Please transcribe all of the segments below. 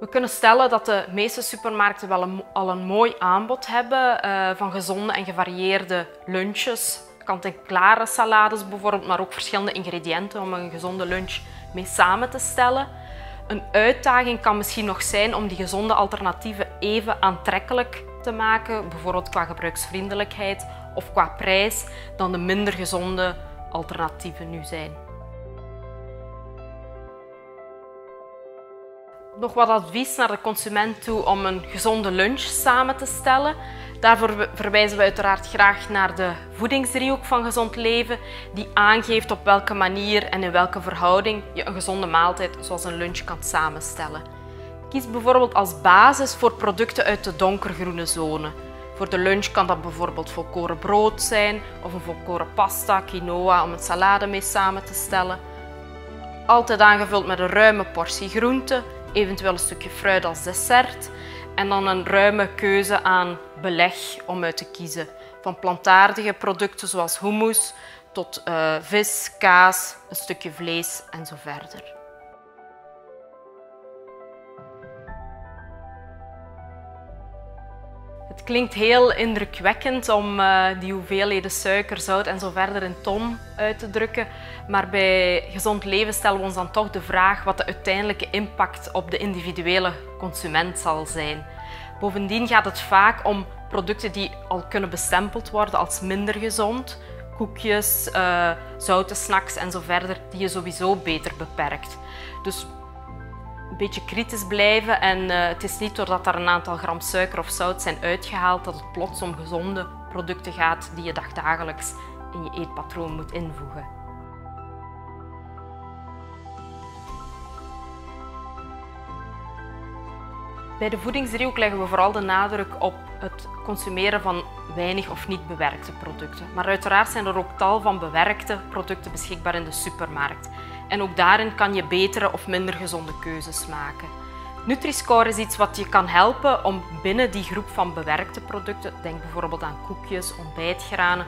We kunnen stellen dat de meeste supermarkten wel een, al een mooi aanbod hebben uh, van gezonde en gevarieerde lunches. Kant-en-klare salades bijvoorbeeld, maar ook verschillende ingrediënten om een gezonde lunch mee samen te stellen. Een uitdaging kan misschien nog zijn om die gezonde alternatieven even aantrekkelijk te maken, bijvoorbeeld qua gebruiksvriendelijkheid of qua prijs, dan de minder gezonde alternatieven nu zijn. Nog wat advies naar de consument toe om een gezonde lunch samen te stellen. Daarvoor verwijzen we uiteraard graag naar de voedingsdriehoek van gezond leven, die aangeeft op welke manier en in welke verhouding je een gezonde maaltijd zoals een lunch kan samenstellen. Kies bijvoorbeeld als basis voor producten uit de donkergroene zone. Voor de lunch kan dat bijvoorbeeld volkoren brood zijn of een volkoren pasta, quinoa om een salade mee samen te stellen. Altijd aangevuld met een ruime portie groente, eventueel een stukje fruit als dessert en dan een ruime keuze aan beleg om uit te kiezen. Van plantaardige producten zoals hummus tot uh, vis, kaas, een stukje vlees en zo verder. Het klinkt heel indrukwekkend om uh, die hoeveelheden suiker, zout en zo verder in ton uit te drukken. Maar bij gezond leven stellen we ons dan toch de vraag wat de uiteindelijke impact op de individuele consument zal zijn. Bovendien gaat het vaak om producten die al kunnen bestempeld worden als minder gezond. Koekjes, uh, zoute snacks en zo verder, die je sowieso beter beperkt. Dus een beetje kritisch blijven en uh, het is niet doordat er een aantal gram suiker of zout zijn uitgehaald dat het plots om gezonde producten gaat die je dagdagelijks in je eetpatroon moet invoegen. Bij de voedingsdriehoek leggen we vooral de nadruk op het consumeren van weinig of niet bewerkte producten. Maar uiteraard zijn er ook tal van bewerkte producten beschikbaar in de supermarkt. En ook daarin kan je betere of minder gezonde keuzes maken. Nutri-score is iets wat je kan helpen om binnen die groep van bewerkte producten, denk bijvoorbeeld aan koekjes, ontbijtgranen,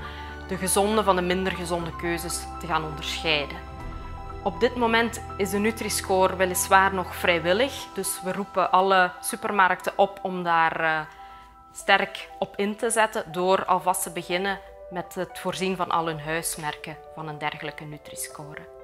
de gezonde van de minder gezonde keuzes te gaan onderscheiden. Op dit moment is de Nutri-score weliswaar nog vrijwillig, dus we roepen alle supermarkten op om daar uh, sterk op in te zetten door alvast te beginnen met het voorzien van al hun huismerken van een dergelijke Nutri-score.